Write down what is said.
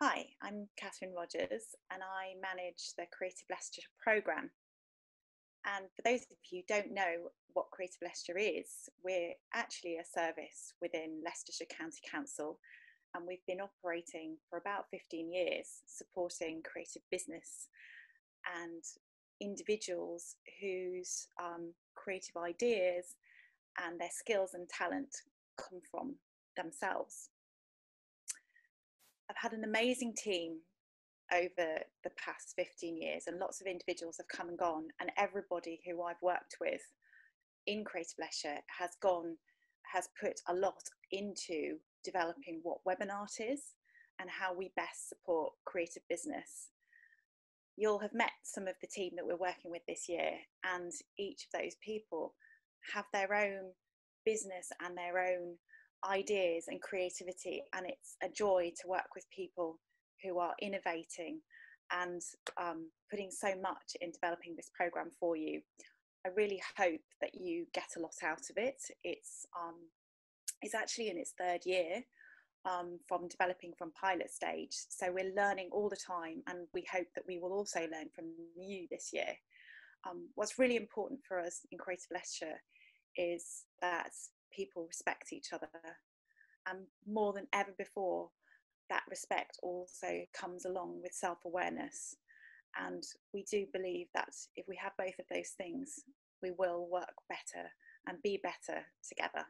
Hi, I'm Catherine Rogers and I manage the Creative Leicestershire programme. And for those of you who don't know what Creative Leicestershire is, we're actually a service within Leicestershire County Council and we've been operating for about 15 years supporting creative business and individuals whose um, creative ideas and their skills and talent come from themselves. I've had an amazing team over the past 15 years and lots of individuals have come and gone and everybody who I've worked with in Creative Leisure has gone has put a lot into developing what WebinArt is and how we best support creative business. You'll have met some of the team that we're working with this year and each of those people have their own business and their own ideas and creativity and it's a joy to work with people who are innovating and um, putting so much in developing this program for you. I really hope that you get a lot out of it. It's um, it's actually in its third year um, from developing from pilot stage, so we're learning all the time, and we hope that we will also learn from you this year. Um, what's really important for us in Creative Leicestershire is that people respect each other. And more than ever before, that respect also comes along with self awareness. And we do believe that if we have both of those things, we will work better and be better together.